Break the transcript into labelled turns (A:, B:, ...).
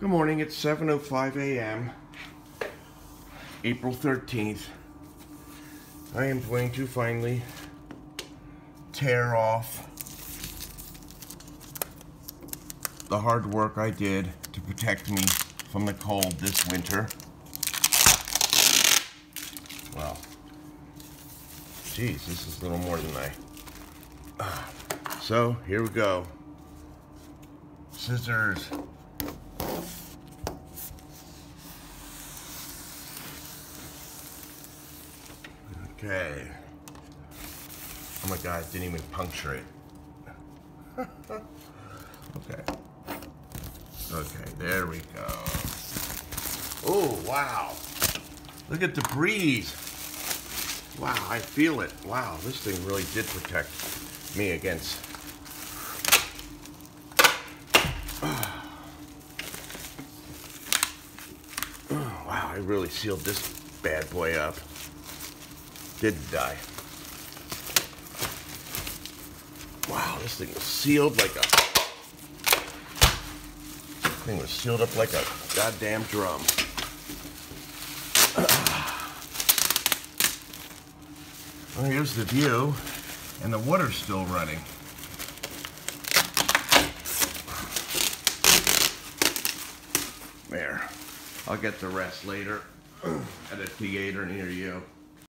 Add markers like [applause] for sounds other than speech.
A: Good morning, it's 7.05 a.m. April 13th. I am going to finally tear off the hard work I did to protect me from the cold this winter. Well, geez, this is a little more than I. [sighs] So, here we go. Scissors. Okay. Oh my god, it didn't even puncture it. [laughs] okay. Okay, there we go. Oh, wow. Look at the breeze. Wow, I feel it. Wow, this thing really did protect me against. [sighs] Wow, I really sealed this bad boy up didn't die. Wow, this thing was sealed like a thing was sealed up like a goddamn drum. [clears throat] Well, here's the view, and the water's still running. There. I'll get the rest later [clears throat] at a theater near you.